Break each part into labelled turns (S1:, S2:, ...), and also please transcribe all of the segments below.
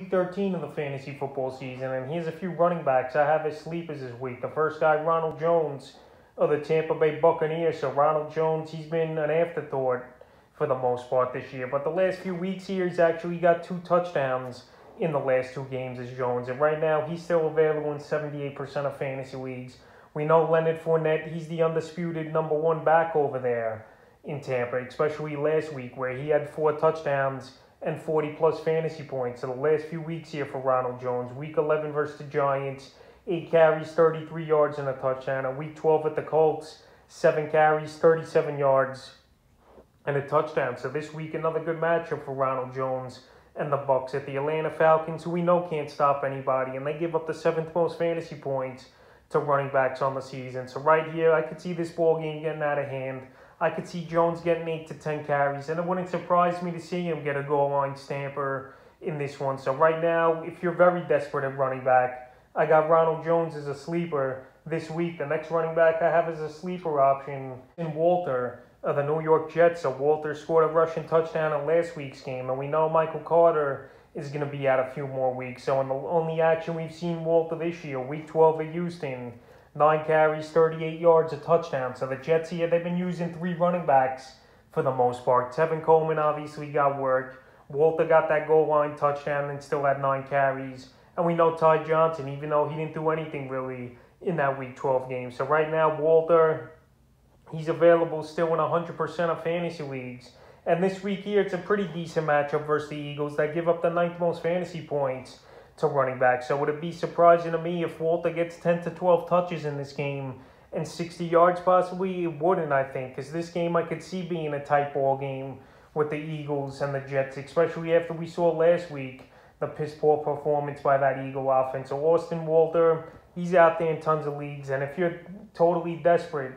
S1: Week 13 of the fantasy football season, and here's a few running backs I have as sleepers this week. The first guy, Ronald Jones of the Tampa Bay Buccaneers. So Ronald Jones, he's been an afterthought for the most part this year, but the last few weeks here, he's actually got two touchdowns in the last two games as Jones, and right now he's still available in 78% of fantasy leagues. We know Leonard Fournette, he's the undisputed number one back over there in Tampa, especially last week where he had four touchdowns and 40 plus fantasy points. So the last few weeks here for Ronald Jones, week 11 versus the Giants, 8 carries, 33 yards and a touchdown. A week 12 at the Colts, 7 carries, 37 yards and a touchdown. So this week another good matchup for Ronald Jones and the Bucs at the Atlanta Falcons, who we know can't stop anybody, and they give up the seventh most fantasy points to running backs on the season. So right here, I could see this ball game getting out of hand. I could see Jones getting eight to ten carries, and it wouldn't surprise me to see him get a goal line stamper in this one. So right now, if you're very desperate at running back, I got Ronald Jones as a sleeper this week. The next running back I have as a sleeper option in Walter of the New York Jets. So Walter scored a rushing touchdown in last week's game, and we know Michael Carter is going to be out a few more weeks. So in the only action we've seen Walter this year, Week 12 at Houston, nine carries, 38 yards, a touchdown. So the Jets here, they've been using three running backs for the most part. Tevin Coleman obviously got work. Walter got that goal line touchdown and still had nine carries. And we know Ty Johnson, even though he didn't do anything really in that Week 12 game. So right now, Walter, he's available still in 100% of fantasy leagues. And this week here, it's a pretty decent matchup versus the Eagles that give up the ninth most fantasy points to running back. So would it be surprising to me if Walter gets 10 to 12 touches in this game and 60 yards possibly? It wouldn't, I think, because this game I could see being a tight ball game with the Eagles and the Jets, especially after we saw last week the piss poor performance by that Eagle offense. So Austin Walter, he's out there in tons of leagues, and if you're totally desperate,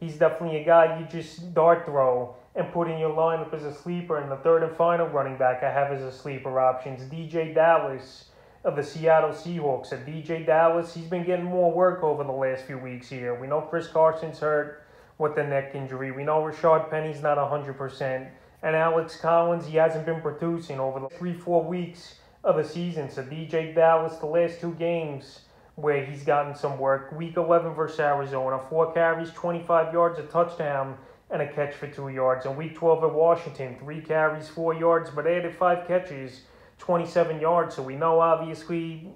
S1: he's definitely a guy you just dart throw and put in your lineup as a sleeper. And the third and final running back I have as a sleeper options, DeeJay Dallas of the Seattle Seahawks. And DeeJay Dallas, he's been getting more work over the last few weeks here. We know Chris Carson's hurt with the neck injury. We know Rashaad Penny's not 100%. And Alex Collins, he hasn't been producing over the three, four weeks of the season. So DeeJay Dallas, the last two games where he's gotten some work. Week 11 versus Arizona, four carries, 25 yards, a touchdown, and a catch for two yards. And week 12 at Washington, three carries, four yards, but added five catches, 27 yards. So we know obviously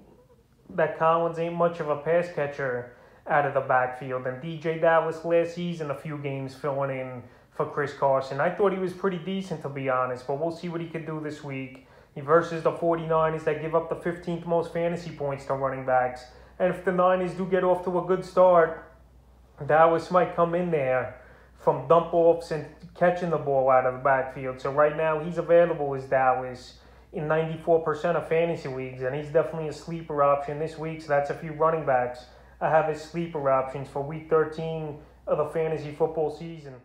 S1: that Collins ain't much of a pass catcher out of the backfield. And DeeJay Dallas last season, a few games filling in for Chris Carson. I thought he was pretty decent, to be honest, but we'll see what he can do this week. He versus the 49ers that give up the 15th most fantasy points to running backs. And if the Niners do get off to a good start, Dallas might come in there from dump offs and catching the ball out of the backfield. So right now he's available as Dallas in 94% of fantasy leagues, and he's definitely a sleeper option this week. So that's a few running backs I have as sleeper options for week 13 of the fantasy football season.